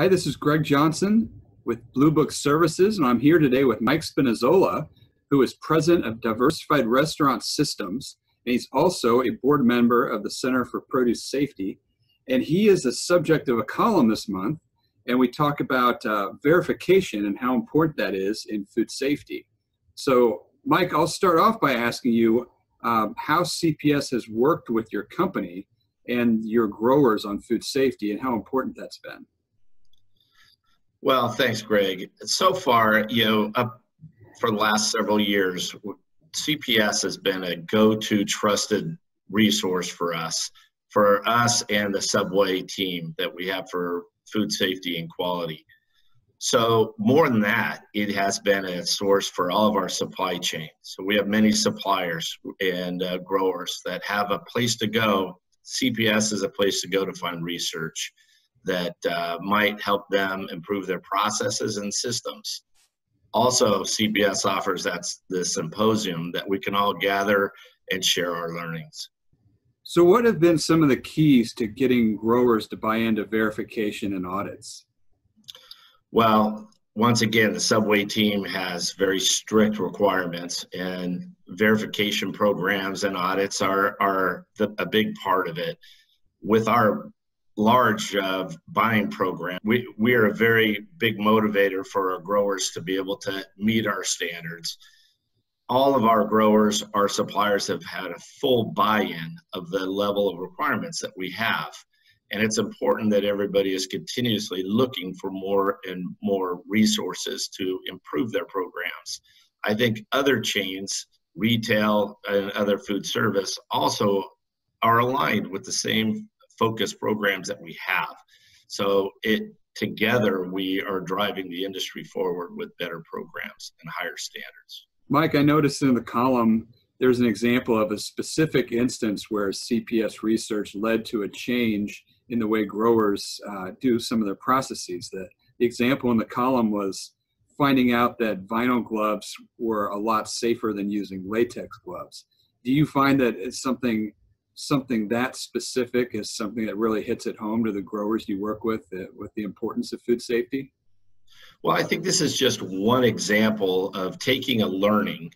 Hi, this is Greg Johnson with Blue Book Services, and I'm here today with Mike Spinazzola, who is president of Diversified Restaurant Systems, and he's also a board member of the Center for Produce Safety. And he is the subject of a column this month, and we talk about uh, verification and how important that is in food safety. So, Mike, I'll start off by asking you um, how CPS has worked with your company and your growers on food safety and how important that's been. Well, thanks, Greg. So far, you know, up for the last several years, CPS has been a go-to trusted resource for us, for us and the Subway team that we have for food safety and quality. So more than that, it has been a source for all of our supply chain. So we have many suppliers and uh, growers that have a place to go. CPS is a place to go to find research that uh, might help them improve their processes and systems. Also, CPS offers that's the symposium that we can all gather and share our learnings. So, what have been some of the keys to getting growers to buy into verification and audits? Well, once again, the Subway team has very strict requirements, and verification programs and audits are are the, a big part of it. With our large uh, buying program. We, we are a very big motivator for our growers to be able to meet our standards. All of our growers, our suppliers have had a full buy in of the level of requirements that we have. And it's important that everybody is continuously looking for more and more resources to improve their programs. I think other chains, retail and other food service, also are aligned with the same focused programs that we have. So it together we are driving the industry forward with better programs and higher standards. Mike, I noticed in the column there's an example of a specific instance where CPS research led to a change in the way growers uh, do some of their processes. The, the example in the column was finding out that vinyl gloves were a lot safer than using latex gloves. Do you find that it's something something that specific is something that really hits it home to the growers you work with uh, with the importance of food safety? Well, I think this is just one example of taking a learning,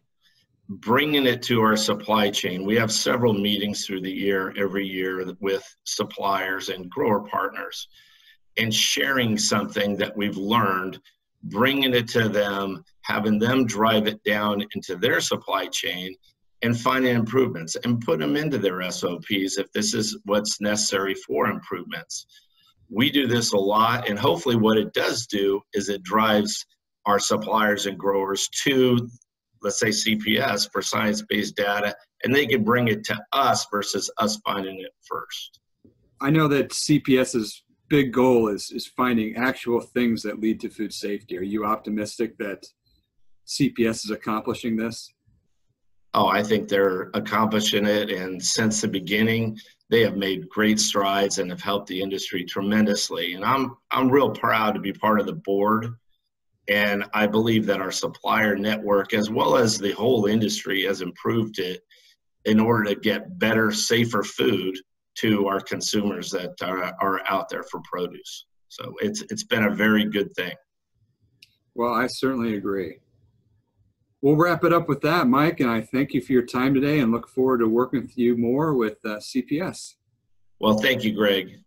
bringing it to our supply chain. We have several meetings through the year, every year, with suppliers and grower partners, and sharing something that we've learned, bringing it to them, having them drive it down into their supply chain, and finding improvements and put them into their SOPs if this is what's necessary for improvements. We do this a lot, and hopefully, what it does do is it drives our suppliers and growers to, let's say, CPS for science based data, and they can bring it to us versus us finding it first. I know that CPS's big goal is, is finding actual things that lead to food safety. Are you optimistic that CPS is accomplishing this? Oh, I think they're accomplishing it. And since the beginning, they have made great strides and have helped the industry tremendously. And I'm I'm real proud to be part of the board. And I believe that our supplier network, as well as the whole industry, has improved it in order to get better, safer food to our consumers that are, are out there for produce. So it's it's been a very good thing. Well, I certainly agree we'll wrap it up with that, Mike. And I thank you for your time today and look forward to working with you more with uh, CPS. Well, thank you, Greg.